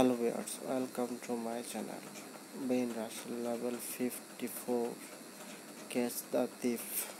hello viewers welcome to my channel. Ben Russell level 54 catch the thief.